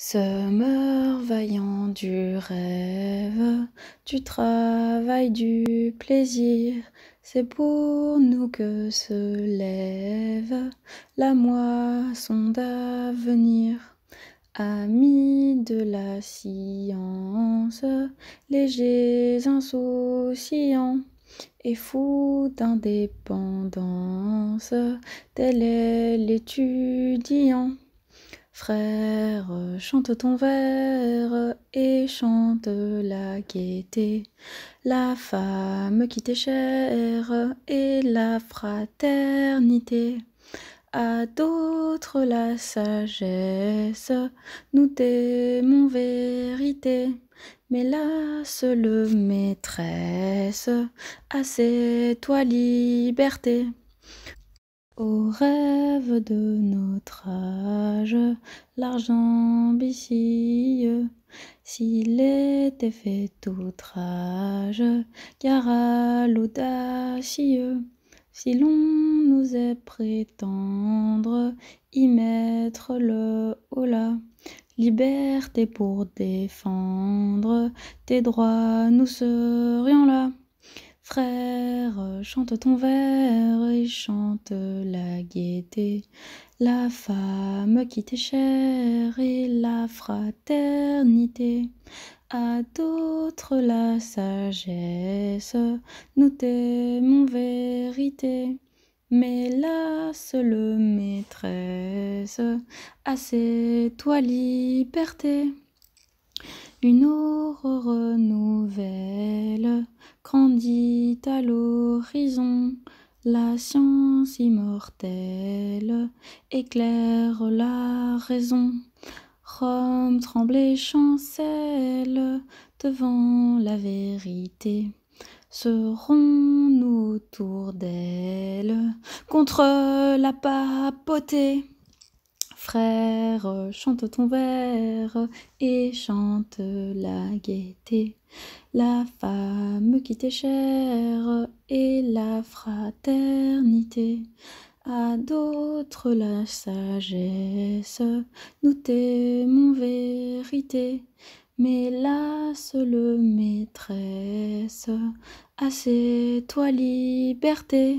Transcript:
Semeur vaillant du rêve, du travail, du plaisir, c'est pour nous que se lève la moisson d'avenir. Amis de la science, légers insouciants et fous d'indépendance, tel est l'étudiant. Frère, chante ton vers et chante la gaieté, la femme qui t'est chère et la fraternité. À d'autres la sagesse, nous t'aimons vérité, mais la seule maîtresse, à toi liberté. Au rêve de notre âge, l'argent ambitieux, s'il était fait outrage, car à l'audacieux, si l'on nous est prétendre y mettre le holà, liberté pour défendre tes droits, nous. Frère, chante ton vers et chante la gaieté, la femme qui t'est chère et la fraternité. À d'autres la sagesse, nous t'aimons vérité. Mais la seule maîtresse, à c'est toi liberté. Une aurore nouvelle grandit à l'horizon, la science immortelle éclaire la raison. Rome tremble chancelle devant la vérité. Serons-nous autour d'elle contre la papauté? Frère, chante ton vers et chante la gaieté, la femme qui t'est chère et la fraternité. À d'autres la sagesse, nous t'aimons vérité, mais la seule maîtresse, à toi liberté.